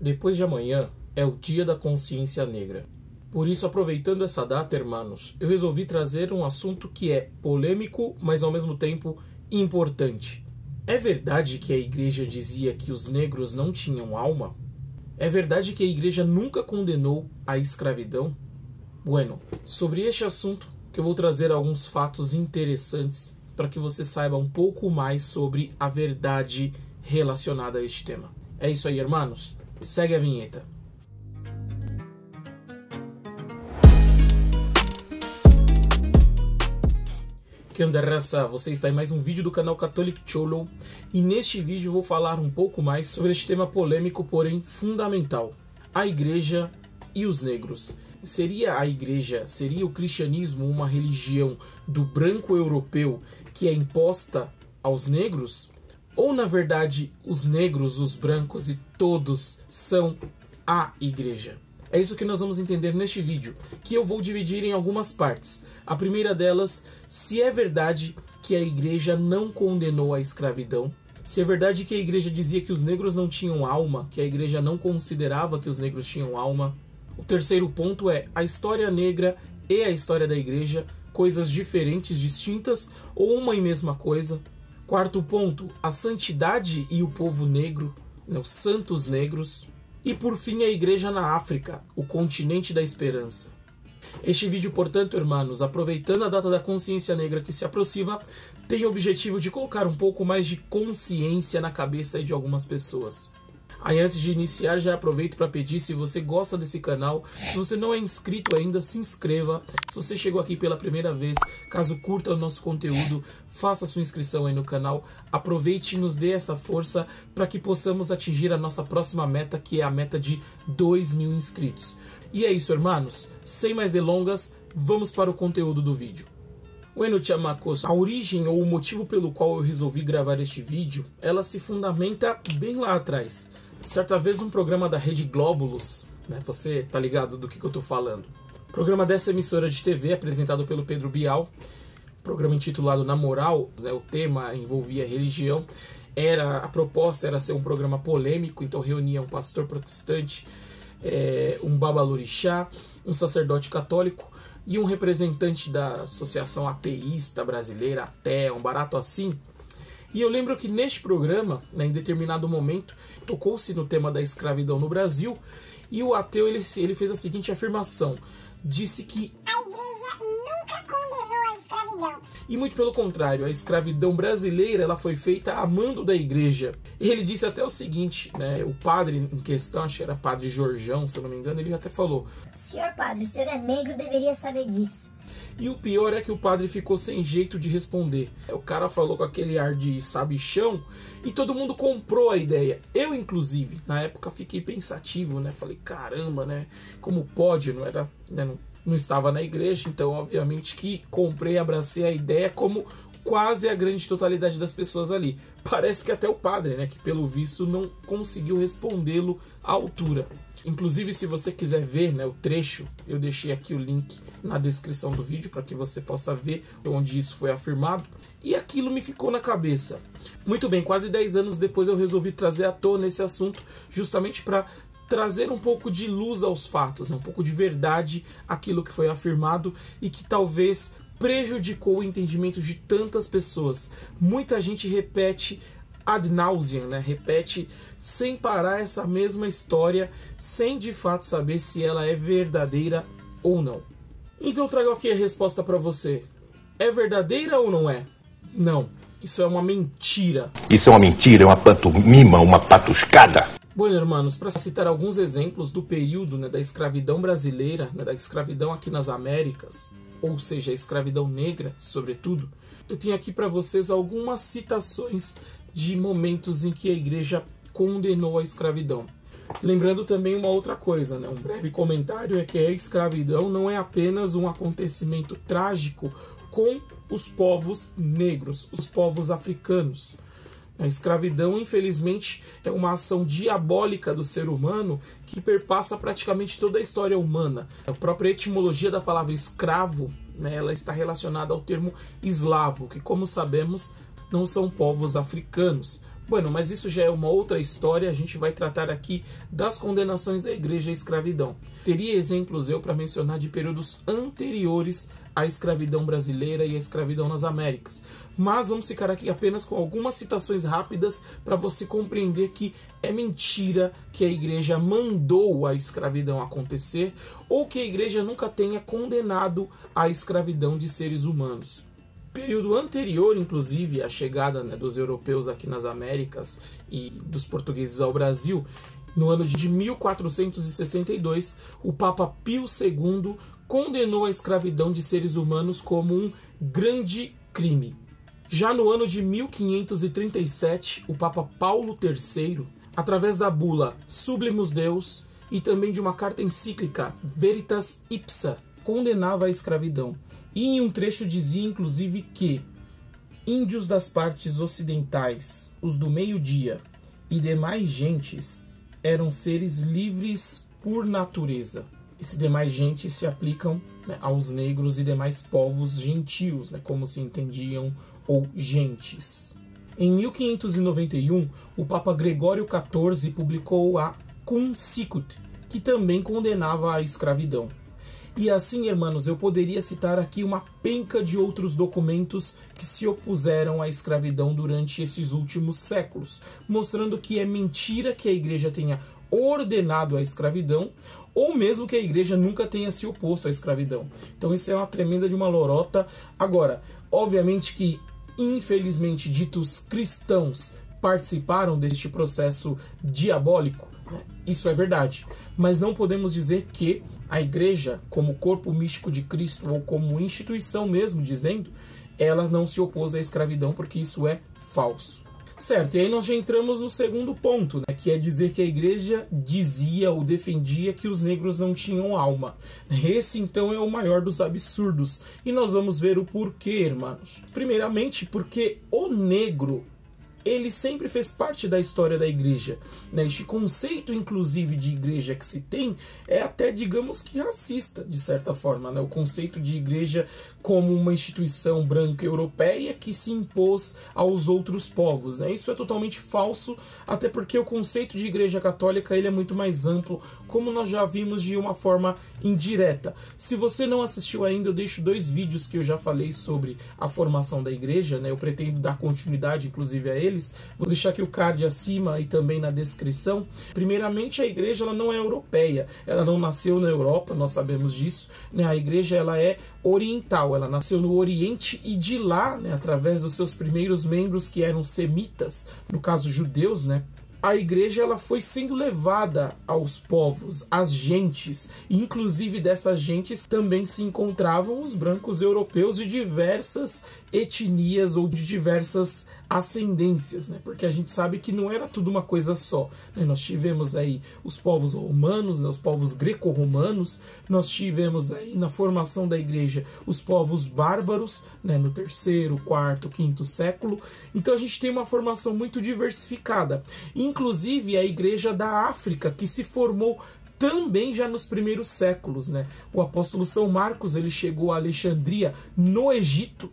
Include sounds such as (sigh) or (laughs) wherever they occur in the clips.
Depois de amanhã é o Dia da Consciência Negra. Por isso, aproveitando essa data, hermanos, eu resolvi trazer um assunto que é polêmico, mas ao mesmo tempo importante. É verdade que a igreja dizia que os negros não tinham alma? É verdade que a igreja nunca condenou a escravidão? Bueno, sobre este assunto que eu vou trazer alguns fatos interessantes para que você saiba um pouco mais sobre a verdade relacionada a este tema. É isso aí, hermanos. Segue a vinheta. Que onda raça, você está em mais um vídeo do canal Catholic Cholo e neste vídeo vou falar um pouco mais sobre este tema polêmico, porém fundamental: a igreja e os negros. Seria a igreja, seria o cristianismo uma religião do branco europeu que é imposta aos negros? Ou na verdade os negros, os brancos e todos são a igreja? É isso que nós vamos entender neste vídeo, que eu vou dividir em algumas partes. A primeira delas, se é verdade que a igreja não condenou a escravidão, se é verdade que a igreja dizia que os negros não tinham alma, que a igreja não considerava que os negros tinham alma. O terceiro ponto é a história negra e a história da igreja, coisas diferentes, distintas ou uma e mesma coisa. Quarto ponto, a santidade e o povo negro, né, os santos negros. E por fim, a igreja na África, o continente da esperança. Este vídeo, portanto, irmãos, aproveitando a data da consciência negra que se aproxima, tem o objetivo de colocar um pouco mais de consciência na cabeça de algumas pessoas. Aí antes de iniciar, já aproveito para pedir se você gosta desse canal, se você não é inscrito ainda, se inscreva. Se você chegou aqui pela primeira vez, caso curta o nosso conteúdo, faça sua inscrição aí no canal. Aproveite e nos dê essa força para que possamos atingir a nossa próxima meta, que é a meta de 2 mil inscritos. E é isso, hermanos. Sem mais delongas, vamos para o conteúdo do vídeo. Bueno, chamacos, a origem ou o motivo pelo qual eu resolvi gravar este vídeo, ela se fundamenta bem lá atrás. Certa vez um programa da Rede Glóbulos, né, você tá ligado do que, que eu tô falando. Programa dessa emissora de TV, apresentado pelo Pedro Bial, programa intitulado Na Moral, né, o tema envolvia religião. Era a proposta era ser um programa polêmico, então reunia um pastor protestante, é, um babalorixá, um sacerdote católico e um representante da Associação Ateísta Brasileira, até um barato assim, e eu lembro que neste programa, né, em determinado momento, tocou-se no tema da escravidão no Brasil e o ateu ele, ele fez a seguinte afirmação: disse que a igreja nunca condenou a escravidão. E muito pelo contrário, a escravidão brasileira ela foi feita a mando da igreja. E ele disse até o seguinte, né, o padre em questão, acho que era padre Jorjão, se eu não me engano, ele até falou: Senhor padre, o senhor é negro, deveria saber disso. E o pior é que o padre ficou sem jeito de responder. O cara falou com aquele ar de sabichão e todo mundo comprou a ideia. Eu, inclusive, na época fiquei pensativo, né? Falei, caramba, né? Como pode? Não era. Né? Não, não estava na igreja, então, obviamente, que comprei, abracei a ideia como quase a grande totalidade das pessoas ali. Parece que até o padre, né, que pelo visto não conseguiu respondê-lo à altura. Inclusive, se você quiser ver né, o trecho, eu deixei aqui o link na descrição do vídeo para que você possa ver onde isso foi afirmado. E aquilo me ficou na cabeça. Muito bem, quase 10 anos depois eu resolvi trazer à tona esse assunto, justamente para trazer um pouco de luz aos fatos, né? um pouco de verdade aquilo que foi afirmado e que talvez prejudicou o entendimento de tantas pessoas. Muita gente repete ad nauseam, né? repete sem parar essa mesma história, sem de fato saber se ela é verdadeira ou não. Então eu trago aqui a resposta para você. É verdadeira ou não é? Não. Isso é uma mentira. Isso é uma mentira, é uma pantomima, uma patuscada. Bom, irmãos, para citar alguns exemplos do período né, da escravidão brasileira, né, da escravidão aqui nas Américas, ou seja, a escravidão negra, sobretudo, eu tenho aqui para vocês algumas citações de momentos em que a igreja condenou a escravidão. Lembrando também uma outra coisa, né? um breve comentário é que a escravidão não é apenas um acontecimento trágico com os povos negros, os povos africanos. A escravidão, infelizmente, é uma ação diabólica do ser humano que perpassa praticamente toda a história humana. A própria etimologia da palavra escravo, né, ela está relacionada ao termo eslavo, que, como sabemos, não são povos africanos, Bueno, mas isso já é uma outra história. A gente vai tratar aqui das condenações da igreja à escravidão. Teria exemplos eu para mencionar de períodos anteriores à escravidão brasileira e à escravidão nas Américas. Mas vamos ficar aqui apenas com algumas citações rápidas para você compreender que é mentira que a igreja mandou a escravidão acontecer ou que a igreja nunca tenha condenado a escravidão de seres humanos período anterior, inclusive, à chegada né, dos europeus aqui nas Américas e dos portugueses ao Brasil, no ano de 1462, o Papa Pio II condenou a escravidão de seres humanos como um grande crime. Já no ano de 1537, o Papa Paulo III, através da bula Sublimus Deus e também de uma carta encíclica Veritas Ipsa, condenava a escravidão. E em um trecho dizia inclusive que índios das partes ocidentais, os do meio-dia e demais gentes eram seres livres por natureza. Esse demais gentes se aplicam né, aos negros e demais povos gentios, né, como se entendiam, ou gentes. Em 1591, o Papa Gregório XIV publicou a Cum Sicut, que também condenava a escravidão. E assim, irmãos, eu poderia citar aqui uma penca de outros documentos que se opuseram à escravidão durante esses últimos séculos, mostrando que é mentira que a igreja tenha ordenado a escravidão ou mesmo que a igreja nunca tenha se oposto à escravidão. Então isso é uma tremenda de uma lorota. Agora, obviamente que infelizmente ditos cristãos participaram deste processo diabólico? Isso é verdade, mas não podemos dizer que a igreja, como corpo místico de Cristo ou como instituição mesmo dizendo, ela não se opôs à escravidão porque isso é falso. Certo, e aí nós já entramos no segundo ponto, né, que é dizer que a igreja dizia ou defendia que os negros não tinham alma. Esse então é o maior dos absurdos, e nós vamos ver o porquê, irmãos. Primeiramente, porque o negro ele sempre fez parte da história da igreja. Né? Este conceito, inclusive, de igreja que se tem é até, digamos que racista, de certa forma. Né? O conceito de igreja como uma instituição branca europeia que se impôs aos outros povos. Né? Isso é totalmente falso, até porque o conceito de igreja católica ele é muito mais amplo, como nós já vimos de uma forma indireta. Se você não assistiu ainda, eu deixo dois vídeos que eu já falei sobre a formação da igreja, né? eu pretendo dar continuidade, inclusive, a eles. Vou deixar aqui o card acima e também na descrição. Primeiramente, a igreja ela não é europeia, ela não nasceu na Europa, nós sabemos disso. Né? A igreja ela é oriental, ela nasceu no Oriente e de lá, né, através dos seus primeiros membros que eram semitas, no caso judeus, né, a igreja ela foi sendo levada aos povos, às gentes, inclusive dessas gentes também se encontravam os brancos europeus de diversas etnias ou de diversas ascendências, né? Porque a gente sabe que não era tudo uma coisa só. Né? Nós tivemos aí os povos romanos, né? os povos greco-romanos, nós tivemos aí na formação da igreja os povos bárbaros, né? No terceiro, quarto, quinto século. Então a gente tem uma formação muito diversificada. Inclusive a igreja da África que se formou também já nos primeiros séculos, né? O apóstolo São Marcos ele chegou a Alexandria no Egito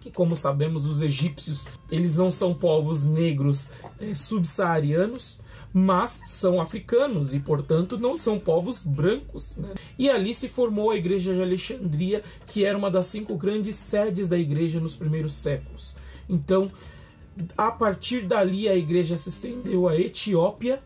que como sabemos os egípcios eles não são povos negros é, subsaarianos, mas são africanos e portanto não são povos brancos. Né? E ali se formou a igreja de Alexandria, que era uma das cinco grandes sedes da igreja nos primeiros séculos. Então, a partir dali a igreja se estendeu à Etiópia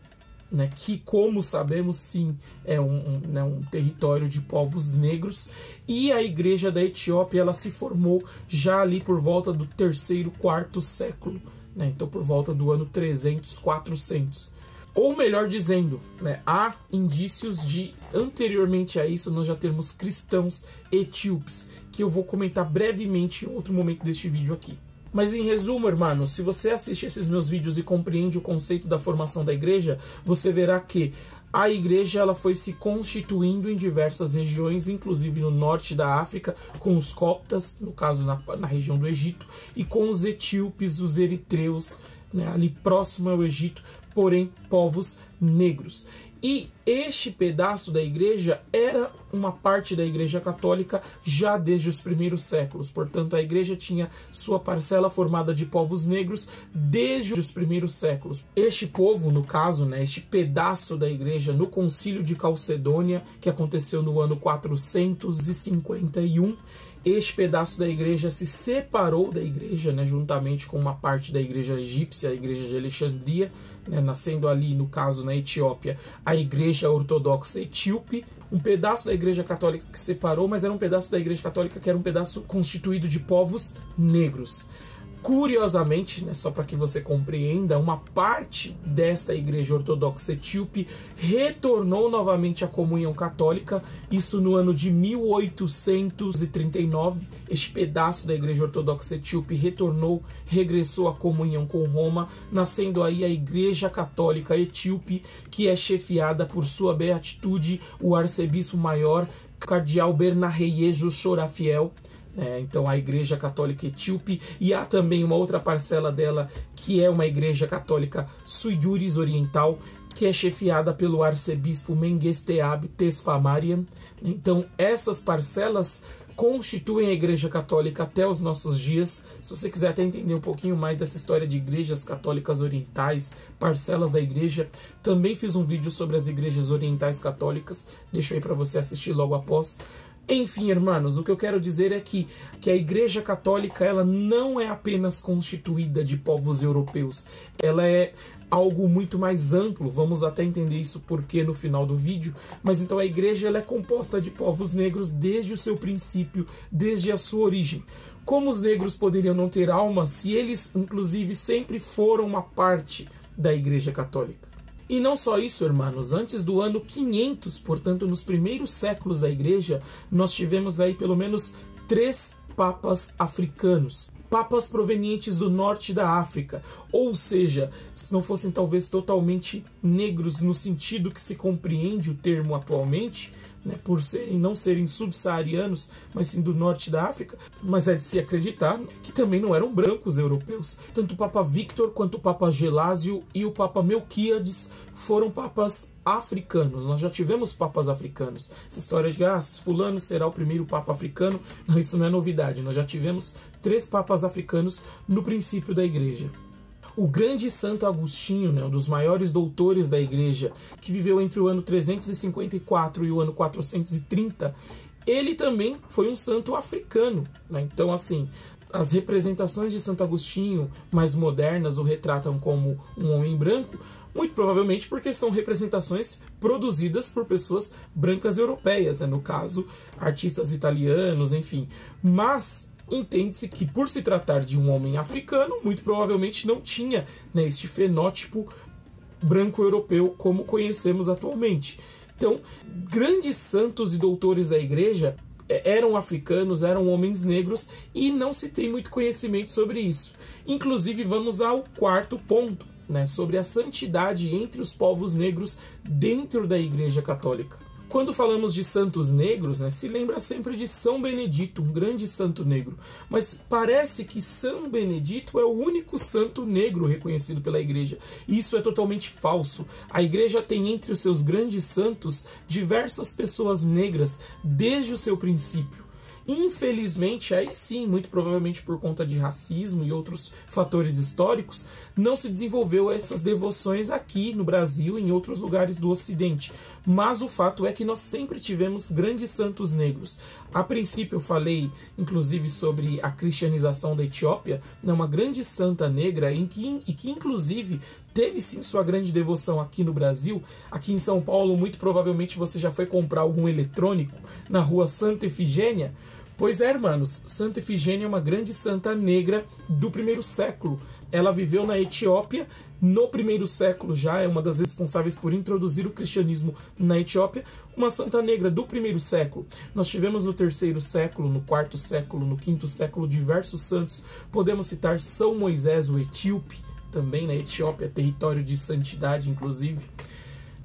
né, que, como sabemos, sim, é um, um, né, um, território de povos negros, e a igreja da Etiópia ela se formou já ali por volta do terceiro, quarto século, né, então por volta do ano 300, 400. Ou melhor dizendo, né, há indícios de anteriormente a isso nós já termos cristãos etíopes, que eu vou comentar brevemente em outro momento deste vídeo aqui. Mas em resumo, irmão, se você assiste esses meus vídeos e compreende o conceito da formação da igreja, você verá que a igreja ela foi se constituindo em diversas regiões, inclusive no norte da África, com os coptas, no caso na, na região do Egito, e com os etíopes, os eritreus, né, ali próximo ao Egito, porém povos negros. E este pedaço da igreja era uma parte da igreja católica já desde os primeiros séculos. Portanto, a igreja tinha sua parcela formada de povos negros desde os primeiros séculos. Este povo, no caso, né, este pedaço da igreja no Concílio de Calcedônia, que aconteceu no ano 451, este pedaço da igreja se separou da igreja, né, juntamente com uma parte da igreja egípcia, a igreja de Alexandria, né, nascendo ali, no caso, na Etiópia, a igreja ortodoxa etíope, um pedaço da igreja católica que separou, mas era um pedaço da igreja católica que era um pedaço constituído de povos negros. Curiosamente, né, só para que você compreenda, uma parte desta igreja ortodoxa etíope retornou novamente à comunhão católica, isso no ano de 1839. Este pedaço da igreja ortodoxa etíope retornou, regressou à comunhão com Roma, nascendo aí a Igreja Católica Etíope, que é chefiada por sua beatitude o arcebispo maior, cardeal Bernarreiejo Chorafiel. É, então a Igreja Católica Etíope e há também uma outra parcela dela que é uma Igreja Católica sui juris oriental que é chefiada pelo arcebispo Mengesteab Tesfamarian. Então essas parcelas constituem a Igreja Católica até os nossos dias. Se você quiser até entender um pouquinho mais dessa história de igrejas católicas orientais, parcelas da igreja, também fiz um vídeo sobre as igrejas orientais católicas. Deixo aí para você assistir logo após. Enfim, irmãos, o que eu quero dizer é que, que a Igreja Católica ela não é apenas constituída de povos europeus, ela é algo muito mais amplo. Vamos até entender isso porque no final do vídeo. Mas então a igreja ela é composta de povos negros desde o seu princípio, desde a sua origem. Como os negros poderiam não ter alma se eles, inclusive, sempre foram uma parte da Igreja Católica? E não só isso, irmãos, antes do ano 500, portanto, nos primeiros séculos da igreja, nós tivemos aí pelo menos três papas africanos. Papas provenientes do norte da África, ou seja, se não fossem talvez totalmente negros no sentido que se compreende o termo atualmente, né, por serem não serem subsaarianos, mas sim do norte da África, mas é de se acreditar que também não eram brancos europeus. Tanto o Papa Victor quanto o Papa Gelásio e o Papa Melquíades foram papas africanos. Nós já tivemos papas africanos. Essa história de ah, fulano será o primeiro papa africano, não, isso não é novidade. Nós já tivemos três papas africanos no princípio da igreja. O grande Santo Agostinho, né, um dos maiores doutores da igreja, que viveu entre o ano 354 e o ano 430, ele também foi um santo africano. Né? Então, assim, as representações de Santo Agostinho mais modernas o retratam como um homem branco, muito provavelmente porque são representações produzidas por pessoas brancas europeias, né? no caso, artistas italianos, enfim. Mas entende-se que, por se tratar de um homem africano, muito provavelmente não tinha né, este fenótipo branco-europeu como conhecemos atualmente. Então, grandes santos e doutores da igreja é, eram africanos, eram homens negros e não se tem muito conhecimento sobre isso. Inclusive, vamos ao quarto ponto, né, sobre a santidade entre os povos negros dentro da Igreja Católica. Quando falamos de santos negros, né, se lembra sempre de São Benedito, um grande santo negro. Mas parece que São Benedito é o único santo negro reconhecido pela igreja. E isso é totalmente falso. A igreja tem entre os seus grandes santos diversas pessoas negras desde o seu princípio. Infelizmente, aí sim, muito provavelmente por conta de racismo e outros fatores históricos, não se desenvolveu essas devoções aqui no Brasil e em outros lugares do Ocidente. Mas o fato é que nós sempre tivemos grandes santos negros. A princípio, eu falei, inclusive, sobre a cristianização da Etiópia, né, uma grande santa negra em que, e que, inclusive, teve sim sua grande devoção aqui no Brasil. Aqui em São Paulo, muito provavelmente você já foi comprar algum eletrônico na rua Santa Efigênia. Pois é, irmãos, Santa Efigênia é uma grande santa negra do primeiro século. Ela viveu na Etiópia no primeiro século já, é uma das responsáveis por introduzir o cristianismo na Etiópia, uma santa negra do primeiro século. Nós tivemos no terceiro século, no quarto século, no quinto século diversos santos. Podemos citar São Moisés, o etíope, também na Etiópia, território de santidade, inclusive.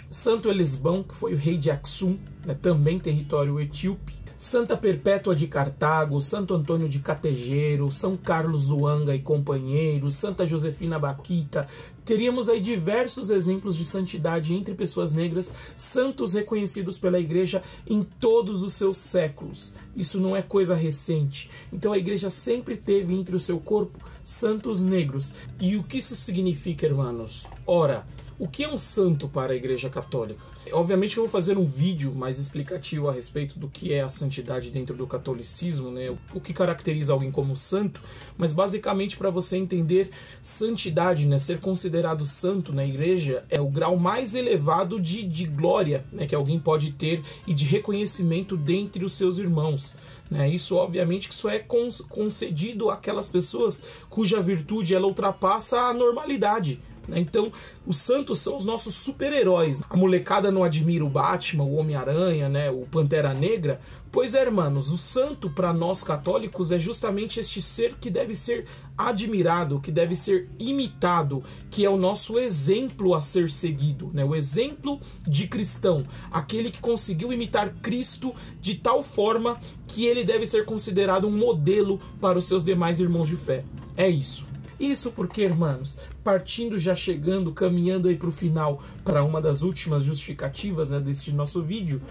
Santo Elisbão, que foi o rei de Aksum, né, também território etíope. Santa Perpétua de Cartago, Santo Antônio de Categeiro, São Carlos Zuanga e companheiros, Santa Josefina Baquita. Teríamos aí diversos exemplos de santidade entre pessoas negras, santos reconhecidos pela igreja em todos os seus séculos. Isso não é coisa recente. Então a igreja sempre teve entre o seu corpo santos negros. E o que isso significa, irmãos? Ora, o que é um santo para a Igreja Católica? Obviamente eu vou fazer um vídeo mais explicativo a respeito do que é a santidade dentro do catolicismo, né? O que caracteriza alguém como santo, mas basicamente para você entender santidade, né? Ser considerado santo na igreja é o grau mais elevado de, de glória, né? Que alguém pode ter e de reconhecimento dentre os seus irmãos. Né? Isso, obviamente, que isso é concedido àquelas pessoas cuja virtude ela ultrapassa a normalidade. Né? Então, os santos são os nossos super-heróis. A molecada não admira o Batman, o Homem-Aranha, né? o Pantera Negra. Pois é, irmãos, o santo para nós católicos é justamente este ser que deve ser admirado, que deve ser imitado, que é o nosso exemplo a ser seguido, né? O exemplo de cristão, aquele que conseguiu imitar Cristo de tal forma que ele deve ser considerado um modelo para os seus demais irmãos de fé. É isso. Isso porque, irmãos, partindo já chegando, caminhando aí para o final, para uma das últimas justificativas né, deste nosso vídeo,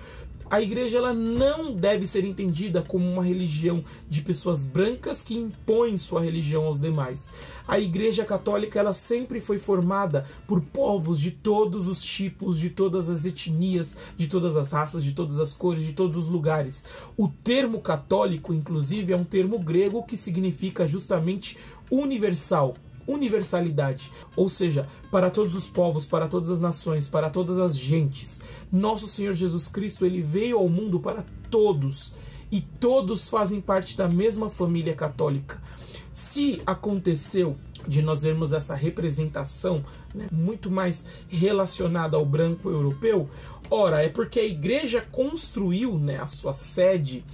a igreja ela não deve ser entendida como uma religião de pessoas brancas que impõem sua religião aos demais. A igreja católica ela sempre foi formada por povos de todos os tipos, de todas as etnias, de todas as raças, de todas as cores, de todos os lugares. O termo católico, inclusive, é um termo grego que significa justamente universal, universalidade, ou seja, para todos os povos, para todas as nações, para todas as gentes. Nosso Senhor Jesus Cristo, ele veio ao mundo para todos e todos fazem parte da mesma família católica. Se aconteceu de nós vermos essa representação né, muito mais relacionada ao branco europeu, ora, é porque a igreja construiu né, a sua sede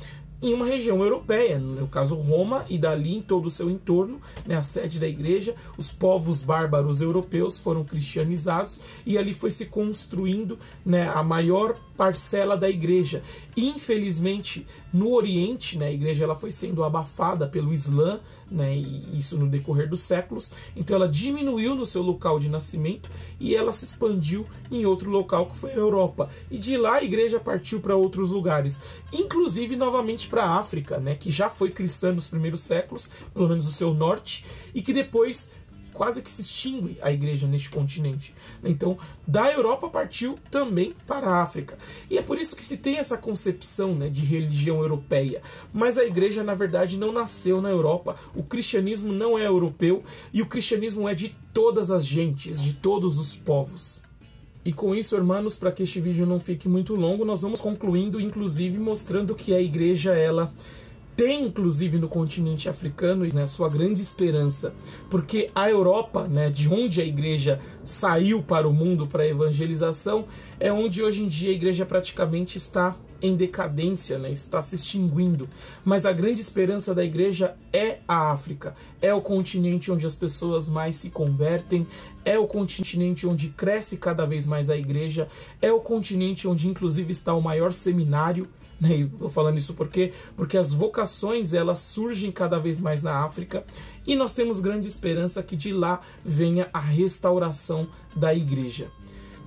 em uma região europeia, no caso Roma, e dali em todo o seu entorno, né, a sede da igreja, os povos bárbaros europeus foram cristianizados e ali foi se construindo né, a maior parcela da igreja. Infelizmente, no Oriente, né, a igreja ela foi sendo abafada pelo Islã, né, e isso no decorrer dos séculos, então ela diminuiu no seu local de nascimento e ela se expandiu em outro local que foi a Europa. E de lá a igreja partiu para outros lugares, inclusive novamente para a África, né, que já foi cristã nos primeiros séculos, pelo menos o seu norte, e que depois quase que se extingue a igreja neste continente. Então, da Europa partiu também para a África. E é por isso que se tem essa concepção né, de religião europeia. Mas a igreja, na verdade, não nasceu na Europa. O cristianismo não é europeu e o cristianismo é de todas as gentes, de todos os povos. E com isso, irmãos, para que este vídeo não fique muito longo, nós vamos concluindo, inclusive mostrando que a igreja ela tem inclusive no continente africano né, sua grande esperança, porque a Europa, né, de onde a igreja saiu para o mundo para a evangelização, é onde hoje em dia a igreja praticamente está em decadência, né, está se extinguindo. Mas a grande esperança da igreja é a África, é o continente onde as pessoas mais se convertem, é o continente onde cresce cada vez mais a igreja, é o continente onde inclusive está o maior seminário (laughs) né? Estou falando isso porque porque as vocações elas surgem cada vez mais na África e nós temos grande esperança que de lá venha a restauração da igreja.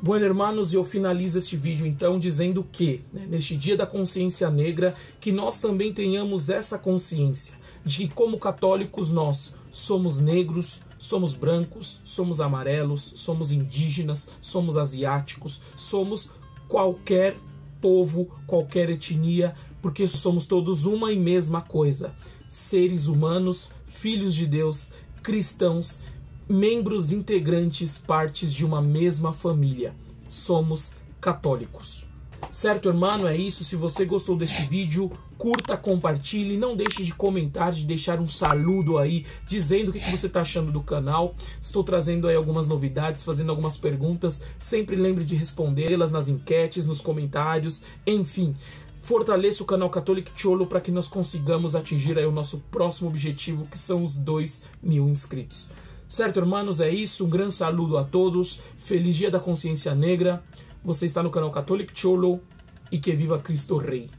Bom, irmãos, eu finalizo este vídeo então dizendo que, né, neste dia da consciência negra, que nós também tenhamos essa consciência de que, como católicos, nós somos negros, somos brancos, somos amarelos, somos indígenas, somos asiáticos, somos qualquer povo, qualquer etnia, porque somos todos uma e mesma coisa: seres humanos, filhos de Deus, cristãos, membros integrantes, partes de uma mesma família. Somos católicos. Certo, irmão? É isso. Se você gostou deste vídeo, curta, compartilhe. Não deixe de comentar, de deixar um saludo aí, dizendo o que você está achando do canal. Estou trazendo aí algumas novidades, fazendo algumas perguntas. Sempre lembre de respondê-las nas enquetes, nos comentários, enfim. Fortaleça o canal Catholic Cholo para que nós consigamos atingir aí o nosso próximo objetivo, que são os 2 mil inscritos. Certo, irmãos? É isso. Um grande saludo a todos. Feliz Dia da Consciência Negra. Você está no canal Catholic Cholo e que viva Cristo Rei.